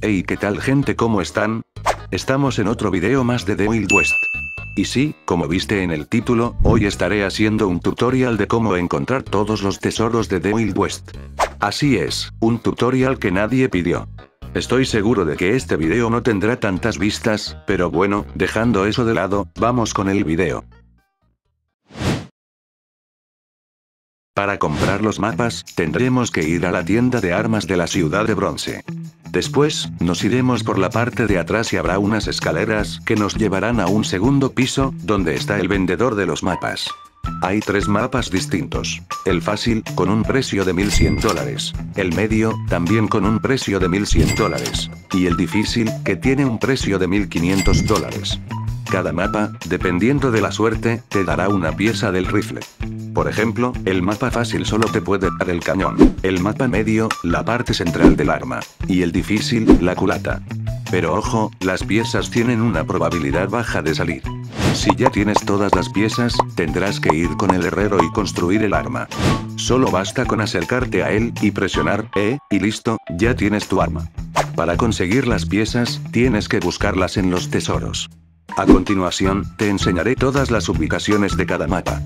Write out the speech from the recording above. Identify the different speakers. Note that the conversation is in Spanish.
Speaker 1: Hey, ¿qué tal gente? ¿Cómo están? Estamos en otro video más de The Wild West. Y sí, como viste en el título, hoy estaré haciendo un tutorial de cómo encontrar todos los tesoros de The Wild West. Así es, un tutorial que nadie pidió. Estoy seguro de que este video no tendrá tantas vistas, pero bueno, dejando eso de lado, vamos con el video. Para comprar los mapas, tendremos que ir a la tienda de armas de la ciudad de bronce. Después, nos iremos por la parte de atrás y habrá unas escaleras que nos llevarán a un segundo piso, donde está el vendedor de los mapas. Hay tres mapas distintos. El fácil, con un precio de 1100 dólares. El medio, también con un precio de 1100 dólares. Y el difícil, que tiene un precio de 1500 dólares. Cada mapa, dependiendo de la suerte, te dará una pieza del rifle. Por ejemplo, el mapa fácil solo te puede dar el cañón, el mapa medio, la parte central del arma, y el difícil, la culata. Pero ojo, las piezas tienen una probabilidad baja de salir. Si ya tienes todas las piezas, tendrás que ir con el herrero y construir el arma. Solo basta con acercarte a él y presionar E, y listo, ya tienes tu arma. Para conseguir las piezas, tienes que buscarlas en los tesoros. A continuación, te enseñaré todas las ubicaciones de cada mapa.